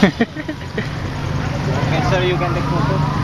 okay, sir, you can take photo.